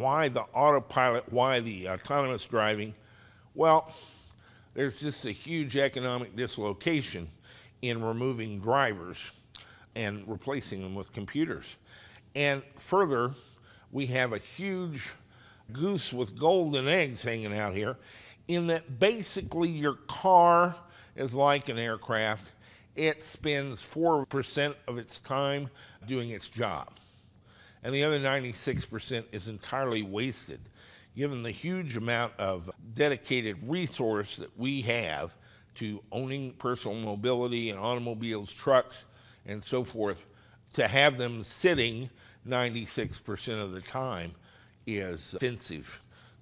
Why the autopilot? Why the autonomous driving? Well, there's just a huge economic dislocation in removing drivers and replacing them with computers. And further, we have a huge goose with golden eggs hanging out here in that basically your car is like an aircraft. It spends 4% of its time doing its job. And the other 96% is entirely wasted, given the huge amount of dedicated resource that we have to owning personal mobility and automobiles, trucks, and so forth. To have them sitting 96% of the time is offensive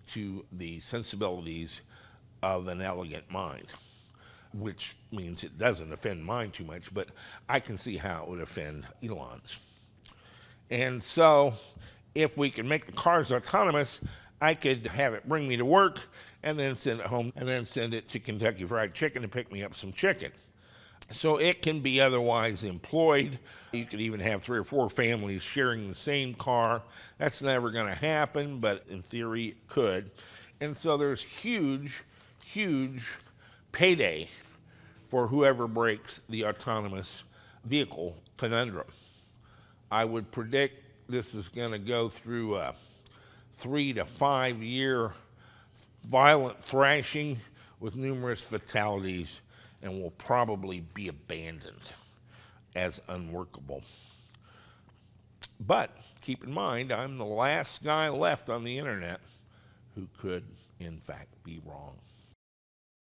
to the sensibilities of an elegant mind, which means it doesn't offend mine too much, but I can see how it would offend Elon's. And so, if we can make the cars autonomous, I could have it bring me to work and then send it home and then send it to Kentucky Fried Chicken to pick me up some chicken. So it can be otherwise employed. You could even have three or four families sharing the same car. That's never going to happen, but in theory it could. And so there's huge, huge payday for whoever breaks the autonomous vehicle conundrum. I would predict this is going to go through a three to five year violent thrashing with numerous fatalities and will probably be abandoned as unworkable. But keep in mind, I'm the last guy left on the internet who could, in fact, be wrong.